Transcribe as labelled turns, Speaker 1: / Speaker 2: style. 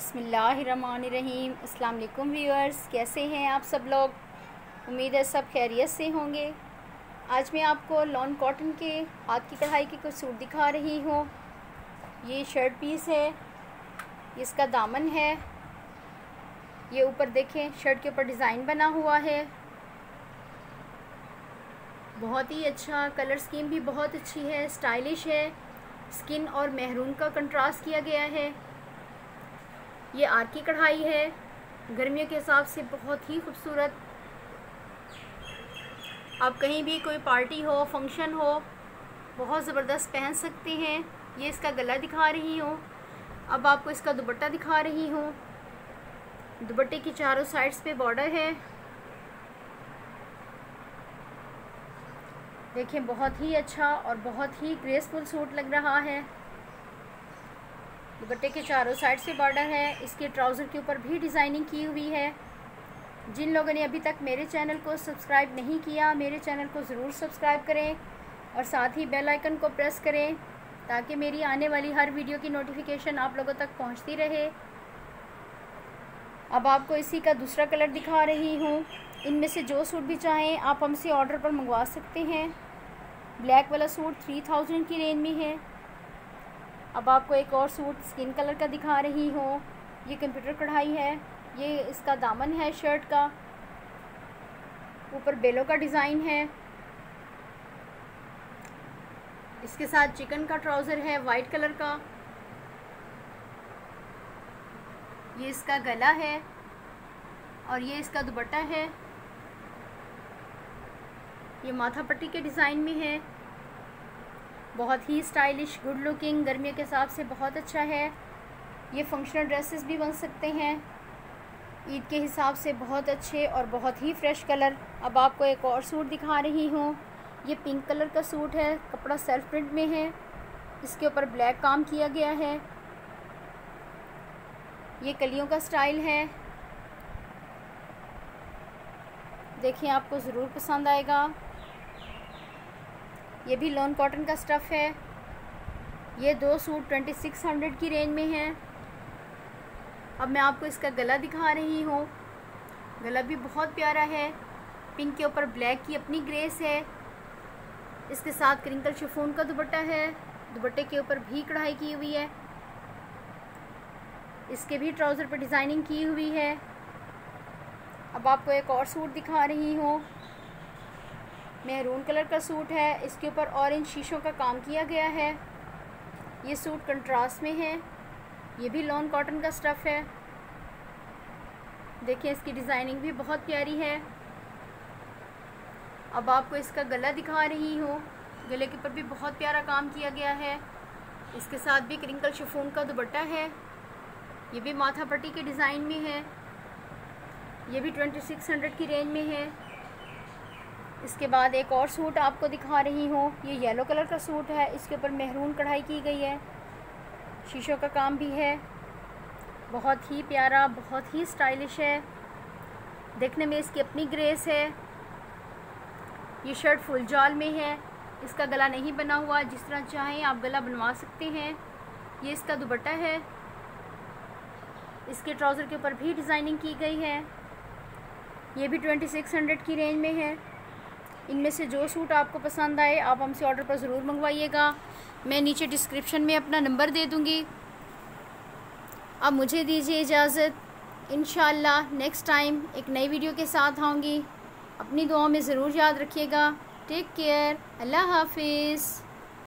Speaker 1: बसमीम अल्लाम व्यूअर्स, कैसे हैं आप सब लोग? उम्मीद है सब खैरियत से होंगे। आज मैं आपको लॉन कॉटन के हाथ की कढ़ाई के कुछ सूट दिखा रही हूँ। ये शर्ट पीस है, इसका दामन है। ये ऊपर देखें, शर्ट के ऊपर डिज़ाइन बना हुआ है। बहुत ही अच्छा कलर स्कीम भी बहुत अच्छी है, स्टाइलिश है। स्किन और महरून का कंट्रास्ट किया गया है। ये आर की कढ़ाई है। गर्मियों के हिसाब से बहुत ही खूबसूरत। आप कहीं भी कोई पार्टी हो, फ़ंक्शन हो, बहुत ज़बरदस्त पहन सकते हैं। ये इसका गला दिखा रही हूँ। अब आपको इसका दुपट्टा दिखा रही हूँ। दुपट्टे की चारों साइड्स पे बॉर्डर है। देखें बहुत ही अच्छा और बहुत ही ग्रेसफुल सूट लग रहा है। दुपट्टे के चारों साइड से बॉर्डर है। इसके ट्राउज़र के ऊपर भी डिज़ाइनिंग की हुई है। जिन लोगों ने अभी तक मेरे चैनल को सब्सक्राइब नहीं किया, मेरे चैनल को ज़रूर सब्सक्राइब करें और साथ ही बेल आइकन को प्रेस करें ताकि मेरी आने वाली हर वीडियो की नोटिफिकेशन आप लोगों तक पहुँचती रहे। अब आपको इसी का दूसरा कलर दिखा रही हूँ। इनमें से जो सूट भी चाहें, आप हमसे ऑर्डर पर मंगवा सकते हैं। ब्लैक वाला सूट थ्री थाउज़ेंड की रेंज में है। अब आपको एक और सूट स्किन कलर का दिखा रही हूँ। ये कंप्यूटर कढ़ाई है। ये इसका दामन है शर्ट का। ऊपर बेलों का डिज़ाइन है। इसके साथ चिकन का ट्राउज़र है, वाइट कलर का। ये इसका गला है और ये इसका दुपट्टा है। ये माथा पट्टी के डिज़ाइन में है। बहुत ही स्टाइलिश गुड लुकिंग गर्मियों के हिसाब से बहुत अच्छा है। ये फंक्शनल ड्रेसेस भी बन सकते हैं। ईद के हिसाब से बहुत अच्छे और बहुत ही फ्रेश कलर अब आपको एक और सूट दिखा रही हूँ। ये पिंक कलर का सूट है। कपड़ा सेल्फ प्रिंट में है। इसके ऊपर ब्लैक काम किया गया है। ये कलियों का स्टाइल है। देखिए, आपको ज़रूर पसंद आएगा। ये भी लॉन कॉटन का स्टफ़ है। ये दो सूट ट्वेंटी सिक्स हंड्रेड की रेंज में है। अब मैं आपको इसका गला दिखा रही हूँ। गला भी बहुत प्यारा है। पिंक के ऊपर ब्लैक की अपनी ग्रेस है। इसके साथ क्रिंकल शिफोन का दुपट्टा है। दुपट्टे के ऊपर भी कढ़ाई की हुई है। इसके भी ट्राउज़र पर डिज़ाइनिंग की हुई है। अब आपको एक और सूट दिखा रही हूँ। मेहरून कलर का सूट है, इसके ऊपर ऑरेंज शीशों का काम किया गया है। ये सूट कंट्रास्ट में है। ये भी लॉन कॉटन का स्टफ़ है। देखिए, इसकी डिज़ाइनिंग भी बहुत प्यारी है। अब आपको इसका गला दिखा रही हूँ। गले के ऊपर भी बहुत प्यारा काम किया गया है। इसके साथ भी क्रिंकल शिफोन का दुपट्टा है। ये भी माथा पट्टी के डिज़ाइन में है। ये भी ट्वेंटी सिक्स हंड्रेड की रेंज में है। इसके बाद एक और सूट आपको दिखा रही हूँ। ये येलो कलर का सूट है। इसके ऊपर महरून कढ़ाई की गई है। शीशों का काम भी है। बहुत ही प्यारा, बहुत ही स्टाइलिश है। देखने में इसकी अपनी ग्रेस है। ये शर्ट फुल जाल में है। इसका गला नहीं बना हुआ। जिस तरह चाहें आप गला बनवा सकते हैं। ये इसका दुपट्टा है। इसके ट्राउज़र के ऊपर भी डिज़ाइनिंग की गई है। ये भी ट्वेंटी सिक्स हंड्रेड की रेंज में है। इनमें से जो सूट आपको पसंद आए, आप हमसे ऑर्डर पर ज़रूर मंगवाइएगा। मैं नीचे डिस्क्रिप्शन में अपना नंबर दे दूँगी। अब मुझे दीजिए इजाज़त। इन नेक्स्ट टाइम एक नई वीडियो के साथ आऊँगी। अपनी दुआओं में ज़रूर याद रखिएगा। टेक केयर अल्लाह हाफिज़।